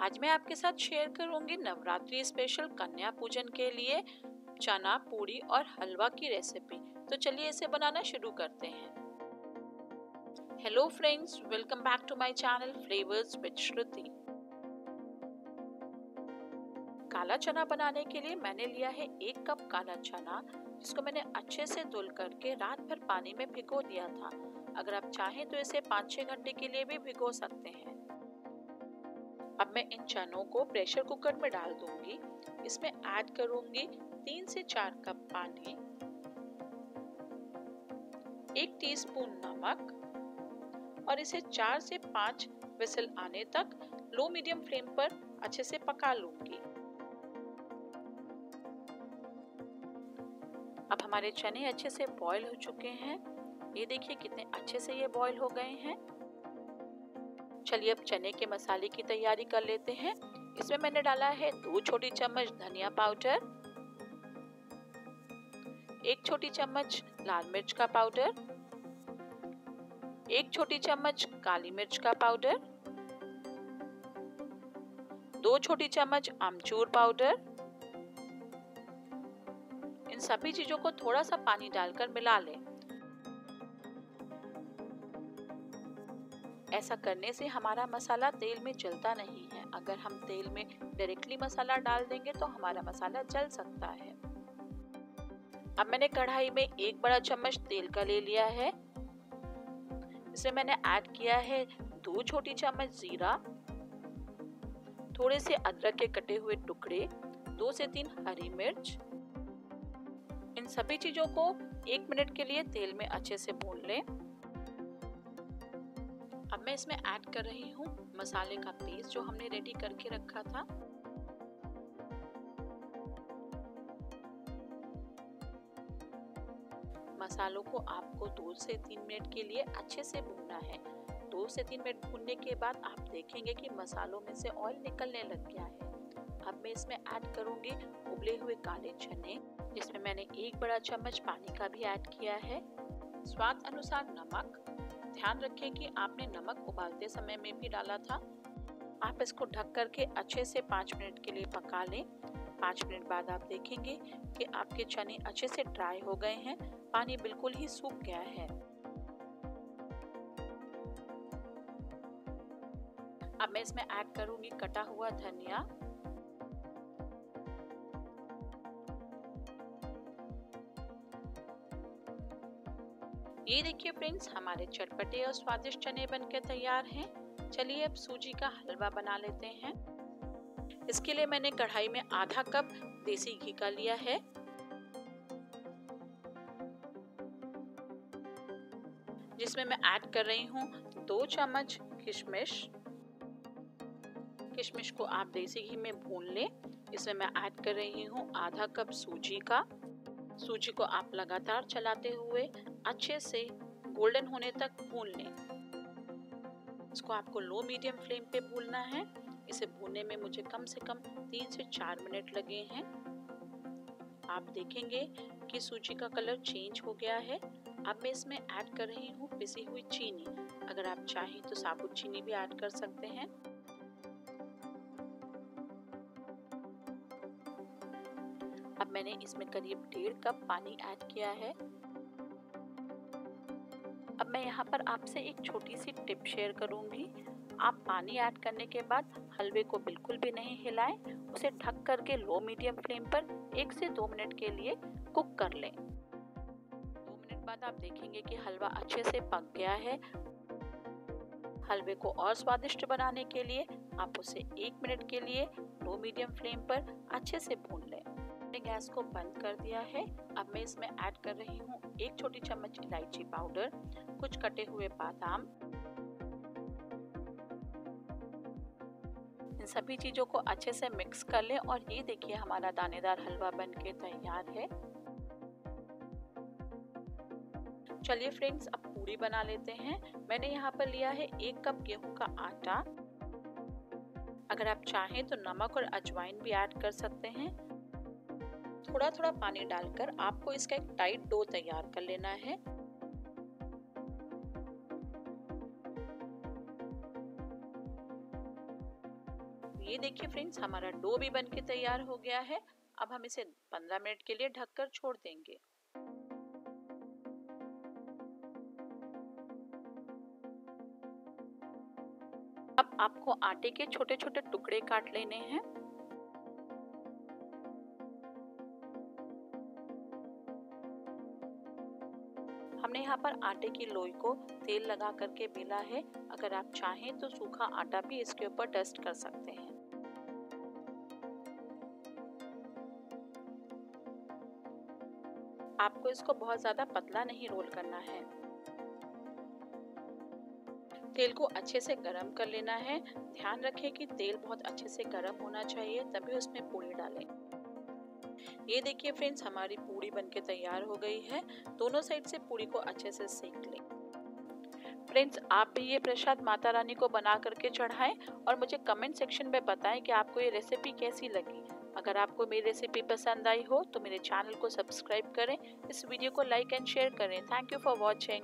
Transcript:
आज मैं आपके साथ शेयर करूँगी नवरात्रि स्पेशल कन्या पूजन के लिए चना, पूड़ी और हलवा की रेसिपी तो चलिए इसे बनाना शुरू करते हैं। Hello friends welcome back to my channel flavours with Shruti काला चना बनाने के लिए मैंने लिया है एक कप काला चना, जिसको मैंने अच्छे से धुल करके रात भर पानी में भिगो दिया था। अगर आप चाहें तो इसे पाँच छः घंटे के लिए भी भिगो सकते हैं। अब मैं इन चनों को प्रेशर कुकर में डाल दूँगी। इसमें ऐड करूँगी तीन से चार कप पानी, एक टीस्पून नमक और इसे चार से पाँच विसल आने तक लो मीडियम फ्लेम पर अच्छे से पका लूँगी। अब हमारे चने अच्छे से बॉईल हो चुके हैं। ये देखिए कितने अच्छे से ये बॉईल हो गए हैं। चलिए अब चने के मसाले की तैयारी कर लेते हैं। इसमें मैंने डाला है दो छोटी चम्मच धनिया पाउडर, एक छोटी चम्मच लाल मिर्च का पाउडर, एक छोटी चम्मच काली मिर्च का पाउडर, दो छोटी चम्मच आमचूर पाउडर। इन सभी चीज़ों को थोड़ा सा पानी डालकर मिला लें। ऐसा करने से हमारा मसाला तेल में जलता नहीं है। अगर हम तेल में डायरेक्टली मसाला डाल देंगे तो हमारा मसाला जल सकता है। अब मैंने कढ़ाई में एक बड़ा चम्मच तेल का ले लिया है। इसमें मैंने ऐड किया है दो छोटी चम्मच जीरा, थोड़े से अदरक के कटे हुए टुकड़े, दो से तीन हरी मिर्च। इन सभी चीज़ों को एक मिनट के लिए तेल में अच्छे से भून लें। अब मैं इसमें ऐड कर रही हूँ मसाले का पेस्ट जो हमने रेडी करके रखा था। मसालों को आपको दो से तीन मिनट के लिए अच्छे से भूनना है। दो से तीन मिनट भूनने के बाद आप देखेंगे कि मसालों में से ऑयल निकलने लग गया है। अब मैं इसमें ऐड करूँगी उबले हुए काले चने, जिसमें मैंने एक बड़ा चम्मच पानी का भी ऐड किया है। स्वाद अनुसार नमक ध्यान रखें कि आपने नमक उबालते समय में भी डाला था। आप इसको ढक करके अच्छे से पाँच मिनट के लिए पका लें। पाँच मिनट बाद आप देखेंगे कि आपके चने अच्छे से ड्राई हो गए हैं। पानी बिल्कुल ही सूख गया है। अब मैं इसमें ऐड करूँगी कटा हुआ धनिया। ये देखिए फ्रेंड्स हमारे चटपटे और स्वादिष्ट चने बनकर तैयार हैं। चलिए अब सूजी का हलवा बना लेते हैं। इसके लिए मैंने कढ़ाई में आधा कप देसी घी का लिया है। जिसमें मैं ऐड कर रही हूँ दो चम्मच किशमिश। किशमिश को आप देसी घी में भून लें। इसमें मैं ऐड कर रही हूँ आधा कप सूजी का। सूजी को आप लगातार चलाते हुए अच्छे से गोल्डन होने तक भून लें। इसको आपको लो मीडियम फ्लेम पे भूनना है। इसे भूनने में मुझे कम से कम तीन से चार मिनट लगे हैं। आप देखेंगे कि सूजी का कलर चेंज हो गया है। अब मैं इसमें ऐड कर रही हूँ पिसी हुई चीनी। अगर आप चाहें तो साबुत चीनी भी ऐड कर सकते हैं। अब मैंने इसमें करीब डेढ़ कप पानी ऐड किया है। अब मैं यहाँ पर आपसे एक छोटी सी टिप शेयर करूँगी। आप पानी ऐड करने के बाद हलवे को बिल्कुल भी नहीं हिलाएँ। उसे ढक करके लो मीडियम फ्लेम पर एक से दो मिनट के लिए कुक कर लें। दो मिनट बाद आप देखेंगे कि हलवा अच्छे से पक गया है। हलवे को और स्वादिष्ट बनाने के लिए आप उसे एक मिनट के लिए लो मीडियम फ्लेम पर अच्छे से भून लें। मैंने गैस को बंद कर दिया है। अब मैं इसमें ऐड कर रही हूँ एक छोटी चम्मच इलायची पाउडर, कुछ कटे हुए बादाम। इन सभी चीज़ों को अच्छे से मिक्स कर लें और ये देखिए हमारा दानेदार हलवा बन के तैयार है। चलिए फ्रेंड्स, अब पूरी बना लेते हैं। मैंने यहाँ पर लिया है एक कप गेहूँ का आटा। अगर आप चाहें तो नमक और अजवाइन भी ऐड कर सकते हैं। थोड़ा थोड़ा पानी डालकर आपको इसका एक टाइट डो तैयार कर लेना है। ये देखिए फ्रेंड्स हमारा डो भी बन के तैयार हो गया है। अब हम इसे 15 मिनट के लिए ढककर छोड़ देंगे। अब आपको आटे के छोटे छोटे टुकड़े काट लेने हैं। यहाँ पर आटे की लोई को तेल लगा करके बेला है। अगर आप चाहें तो सूखा आटा भी इसके ऊपर डस्ट कर सकते हैं। आपको इसको बहुत ज़्यादा पतला नहीं रोल करना है। तेल को अच्छे से गरम कर लेना है। ध्यान रखें कि तेल बहुत अच्छे से गरम होना चाहिए, तभी उसमें पूरी डालें। ये देखिए फ्रेंड्स हमारी पूड़ी बनके तैयार हो गई है। दोनों साइड से पूड़ी को अच्छे से सेक लें। फ्रेंड्स आप भी ये प्रसाद माता रानी को बना करके चढ़ाएँ और मुझे कमेंट सेक्शन में बताएँ कि आपको ये रेसिपी कैसी लगी। अगर आपको मेरी रेसिपी पसंद आई हो तो मेरे चैनल को सब्सक्राइब करें। इस वीडियो को लाइक एंड शेयर करें। Thank you for watching